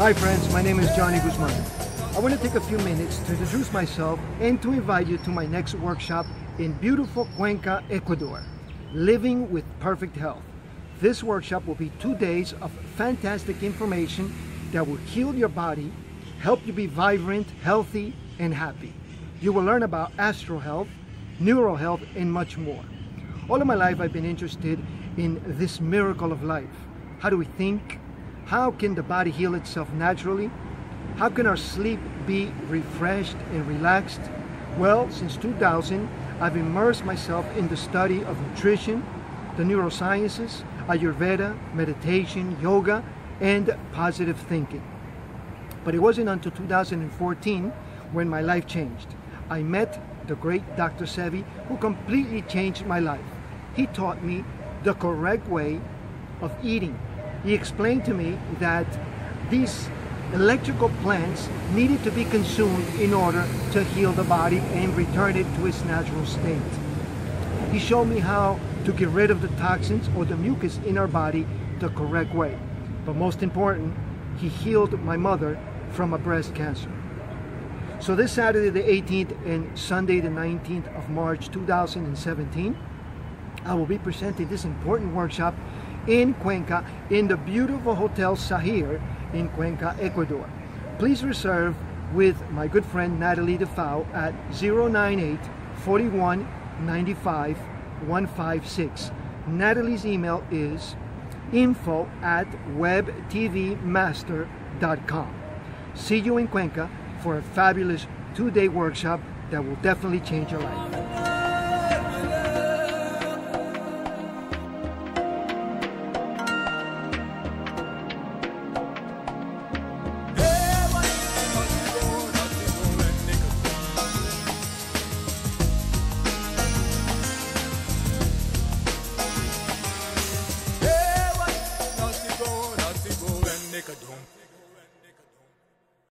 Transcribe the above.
Hi friends, my name is Johnny Guzman. I want to take a few minutes to introduce myself and to invite you to my next workshop in beautiful Cuenca, Ecuador, Living with Perfect Health. This workshop will be two days of fantastic information that will heal your body, help you be vibrant, healthy, and happy. You will learn about astral health, neural health, and much more. All of my life I've been interested in this miracle of life. How do we think? How can the body heal itself naturally? How can our sleep be refreshed and relaxed? Well, since 2000, I've immersed myself in the study of nutrition, the neurosciences, Ayurveda, meditation, yoga, and positive thinking. But it wasn't until 2014 when my life changed. I met the great Dr. Sebi who completely changed my life. He taught me the correct way of eating. He explained to me that these electrical plants needed to be consumed in order to heal the body and return it to its natural state. He showed me how to get rid of the toxins or the mucus in our body the correct way. But most important, he healed my mother from a breast cancer. So this Saturday the 18th and Sunday the 19th of March 2017, I will be presenting this important workshop in Cuenca in the beautiful Hotel Zahir in Cuenca, Ecuador. Please reserve with my good friend Nathalie Duffau at 098 41 95 156. Nathalie's email is info at webtvmaster.com. See you in Cuenca for a fabulous two-day workshop that will definitely change your life.